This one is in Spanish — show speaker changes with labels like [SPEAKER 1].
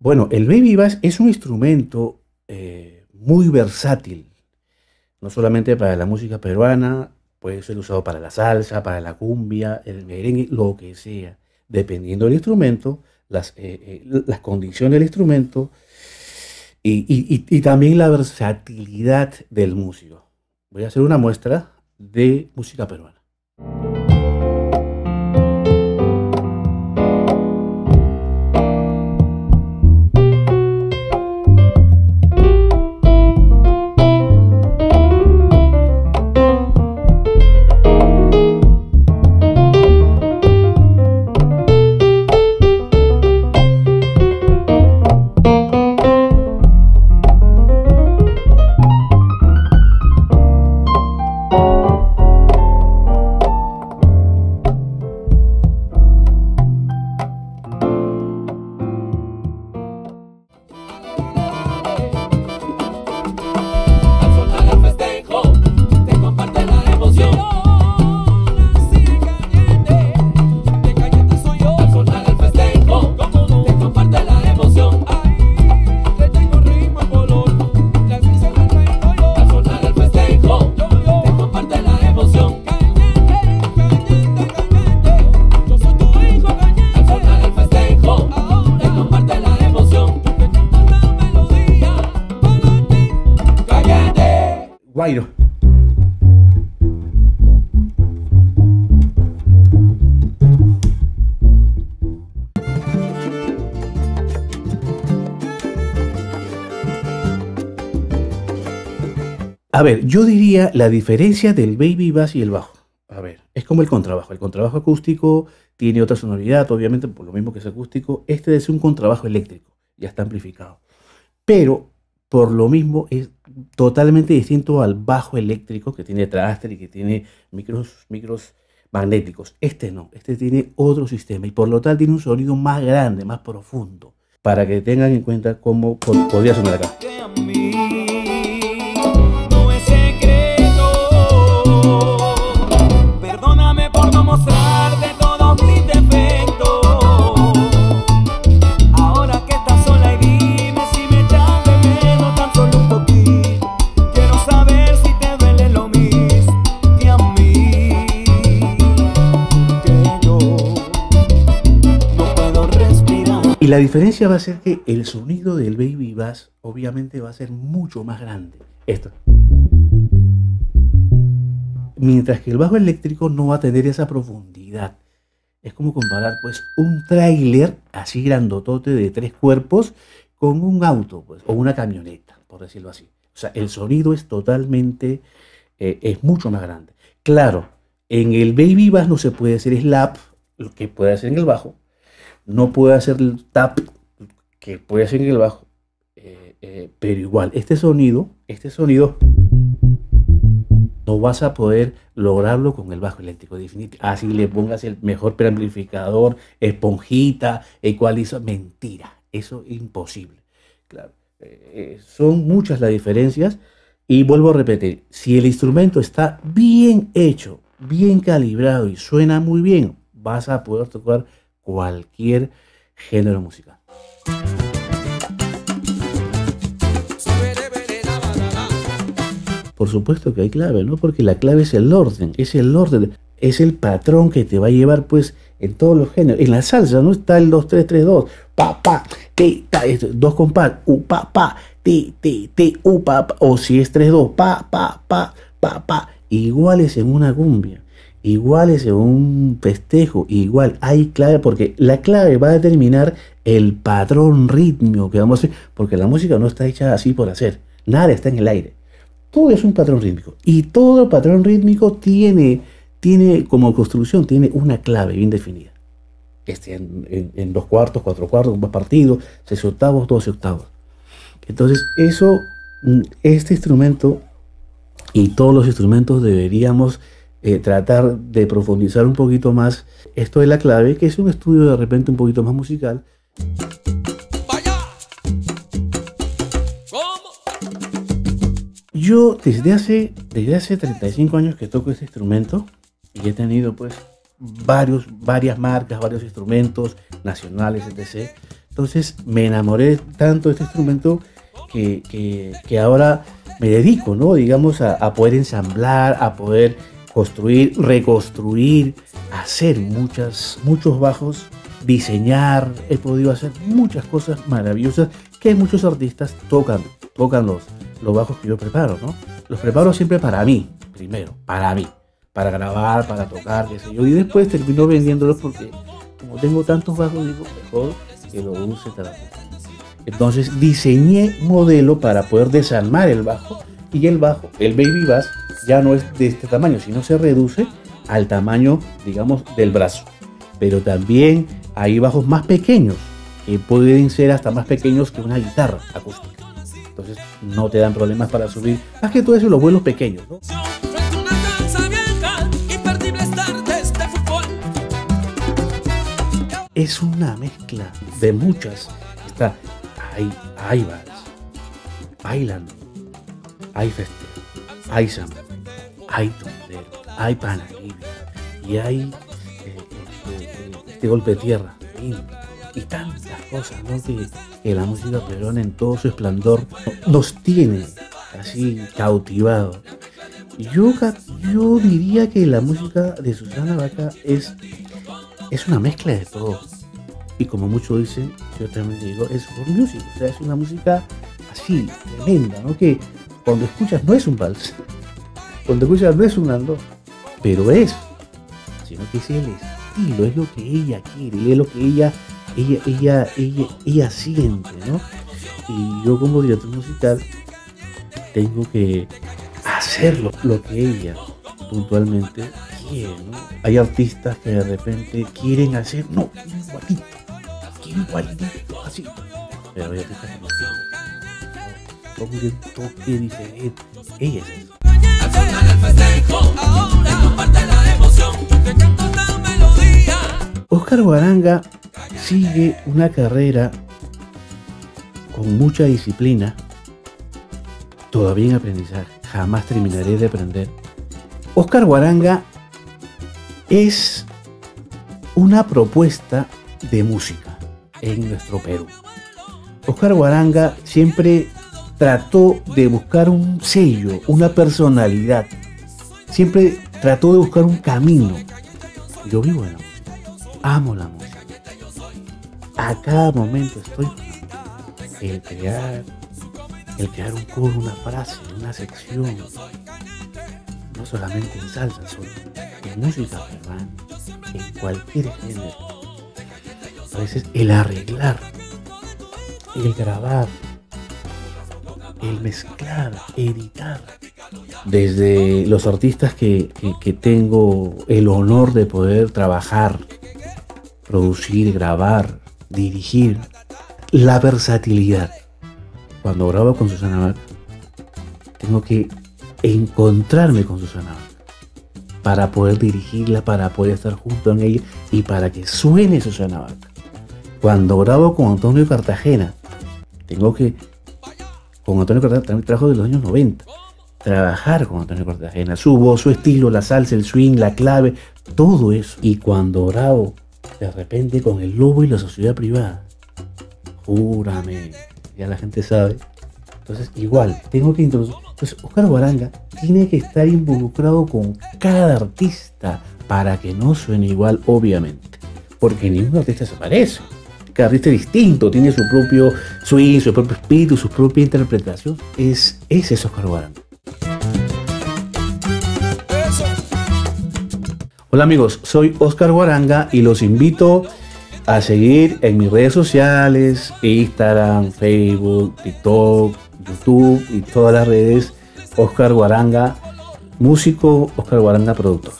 [SPEAKER 1] Bueno, el baby bass es un instrumento eh, muy versátil, no solamente para la música peruana, puede ser usado para la salsa, para la cumbia, el merengue, lo que sea, dependiendo del instrumento, las, eh, eh, las condiciones del instrumento y también la versatilidad del músico. Voy a hacer una muestra de música peruana. Guairo. A ver, yo diría la diferencia del baby bass y el bajo. A ver, es como el contrabajo. El contrabajo acústico tiene otra sonoridad, obviamente, por lo mismo que es acústico. Este es un contrabajo eléctrico, ya está amplificado. Pero por lo mismo es totalmente distinto al bajo eléctrico que tiene traster y que tiene micros, micros magnéticos. Este no, este tiene otro sistema y por lo tal tiene un sonido más grande, más profundo, para que tengan en cuenta cómo podría sonar acá. La diferencia va a ser que el sonido del baby bass obviamente va a ser mucho más grande. Esto mientras que el bajo eléctrico no va a tener esa profundidad. Es como comparar pues un tráiler así grandotote de tres cuerpos con un auto pues, o una camioneta, por decirlo así. O sea, el sonido es totalmente, eh, es mucho más grande. Claro, en el baby bass no se puede hacer slap, lo que puede hacer en el bajo. No puede hacer el tap, que puede hacer en el bajo. Eh, eh, pero igual, este sonido, este sonido no vas a poder lograrlo con el bajo eléctrico definitivo. Así le pongas el mejor preamplificador, esponjita, ecualizador. Mentira, eso es imposible. Claro, eh, son muchas las diferencias. Y vuelvo a repetir, si el instrumento está bien hecho, bien calibrado y suena muy bien, vas a poder tocar cualquier género musical. Por supuesto que hay clave, ¿no? Porque la clave es el orden, es el orden, es el patrón que te va a llevar, pues, en todos los géneros. En la salsa, ¿no? Está el 2, 3, 3, 2, pa, pa, ti, ta, dos compás, u, pa, pa, ti, ti, ti, u, pa, pa, o si es 3, 2, pa, pa, pa, pa, pa, iguales en una cumbia, iguales en un festejo, igual, hay clave, porque la clave va a determinar el patrón rítmico que vamos a hacer, porque la música no está hecha así por hacer, nada está en el aire. Todo es un patrón rítmico. Y todo patrón rítmico tiene, tiene como construcción, tiene una clave bien definida. Este, en, dos cuartos, cuatro cuartos, un partido, seis octavos, doce octavos. Entonces, eso, mm, este instrumento y todos los instrumentos deberíamos eh, tratar de profundizar un poquito más esto de la clave, que es un estudio de repente un poquito más musical. Yo desde hace, desde hace 35 años que toco este instrumento y he tenido pues varios, varias marcas, varios instrumentos nacionales, etc. Entonces me enamoré tanto de este instrumento que, que, ahora me dedico, ¿no? Digamos, a, a, poder ensamblar, a poder construir, reconstruir, hacer muchas, muchos bajos, diseñar, he podido hacer muchas cosas maravillosas que muchos artistas tocan, tocan los, los bajos que yo preparo, ¿no? Los preparo siempre para mí, primero, para mí, para grabar, para tocar, qué sé yo, y después termino vendiéndolos porque como tengo tantos bajos, digo, mejor que lo use para Entonces diseñé modelo para poder desarmar el bajo y el bajo, el baby bass, ya no es de este tamaño, sino se reduce al tamaño, digamos, del brazo. Pero también hay bajos más pequeños, que pueden ser hasta más pequeños que una guitarra acústica. Entonces no te dan problemas para subir. Más que todo eso los vuelos pequeños. Es una mezcla de muchas. Está, hay, hay hay land, hay festejo, hay samba, hay tondero, hay panalivia y hay eh, eh, este golpe de tierra y tantas cosas ¿no? que, la música peruana en todo su esplendor nos tiene así cautivado. Yo, yo diría que la música de Susana Vaca es, es una mezcla de todo. Y como muchos dicen, yo también digo, es for music, o sea, es una música así, tremenda, ¿no? Que cuando escuchas no es un vals, cuando escuchas no es un ando, pero es, sino que es el estilo, es lo que ella quiere, es lo que ella ella, ella, ella, ella siente, ¿no? Y yo como director musical tengo que hacer lo, que ella puntualmente quiere. Hay artistas que de repente quieren hacer, no, igualito, igualito, así. Pero hay artistas que no quieren. un toque diferente. Ella es eso. Oscar Guaranga sigue una carrera con mucha disciplina, todavía en aprendizaje, jamás terminaré de aprender. Oscar Guaranga es una propuesta de música en nuestro Perú. Oscar Guaranga siempre trató de buscar un sello, una personalidad. Siempre trató de buscar un camino. Yo vivo en la música, amo la música a cada momento estoy el crear, el crear un coro, una frase, una sección, no solamente en salsa, solo en música peruana, en cualquier género. A veces el arreglar, el grabar, el mezclar, editar. Desde los artistas que, que tengo el honor de poder trabajar, producir, grabar, dirigir, la versatilidad. Cuando grabo con Susana tengo que encontrarme con Susana para poder dirigirla, para poder estar junto en ella y para que suene Susana. Cuando grabo con Antonio Cartagena, tengo que, con Antonio Cartagena también trabajo de los años 90, trabajar con Antonio Cartagena, su voz, su estilo, la salsa, el swing, la clave, todo eso. Y cuando grabo de repente con el lobo y la sociedad privada. Júrame, ya la gente sabe. Entonces, igual, tengo que introducir. Entonces, Oscar Guaranga tiene que estar involucrado con cada artista para que no suene igual, obviamente. Porque ningún artista se parece. Es distinto, tiene su propio swing, su propio espíritu, su propia interpretación. Es, es Oscar Guaranga. Hola amigos, soy Oscar Guaranga y los invito a seguir en mis redes sociales, Instagram, Facebook, TikTok, YouTube y todas las redes. Oscar Guaranga, músico, Oscar Guaranga, productor.